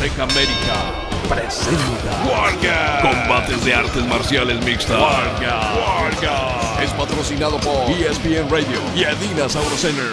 Azteca América presenta Warga. Combates de artes marciales mixtas. Warga. Warga. Es patrocinado por ESPN Radio y Adidas Auto Center.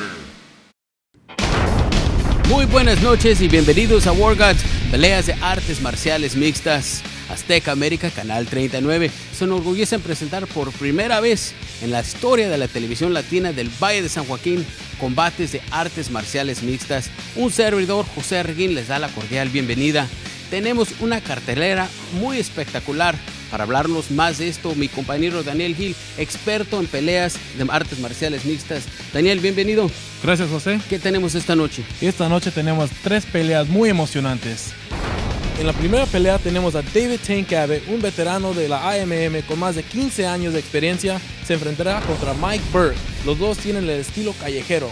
Muy buenas noches y bienvenidos a Wargods, peleas de artes marciales mixtas. Azteca América, Canal 39, se enorgullece en presentar por primera vez en la historia de la televisión latina del Valle de San Joaquín combates de artes marciales mixtas. Un servidor, José Arguín, les da la cordial bienvenida. Tenemos una cartelera muy espectacular. Para hablarnos más de esto, mi compañero Daniel Gil, experto en peleas de artes marciales mixtas. Daniel, bienvenido. Gracias, José. ¿Qué tenemos esta noche? Esta noche tenemos tres peleas muy emocionantes. En la primera pelea tenemos a David Tank un veterano de la AMM con más de 15 años de experiencia, se enfrentará contra Mike Burke. Los dos tienen el estilo callejero.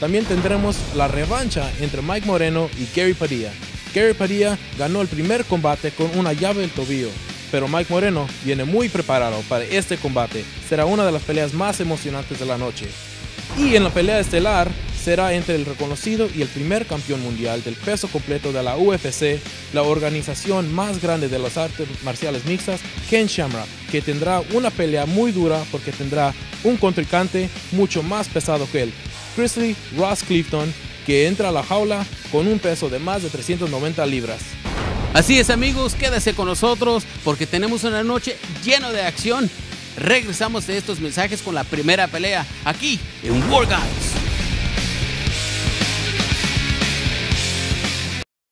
También tendremos la revancha entre Mike Moreno y Gary Padilla. Gary Padilla ganó el primer combate con una llave del tobillo, pero Mike Moreno viene muy preparado para este combate. Será una de las peleas más emocionantes de la noche. Y en la pelea estelar será entre el reconocido y el primer campeón mundial del peso completo de la UFC, la organización más grande de las artes marciales mixtas, Ken Shamrock, que tendrá una pelea muy dura porque tendrá un contrincante mucho más pesado que él, Chrisley Ross Clifton, que entra a la jaula con un peso de más de 390 libras. Así es amigos, quédese con nosotros porque tenemos una noche llena de acción. Regresamos de estos mensajes con la primera pelea aquí en War Guys.